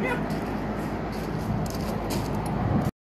Meu Deus.